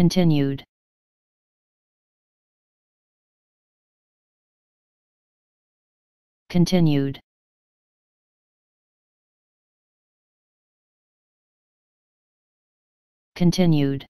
continued. Continued. Continued.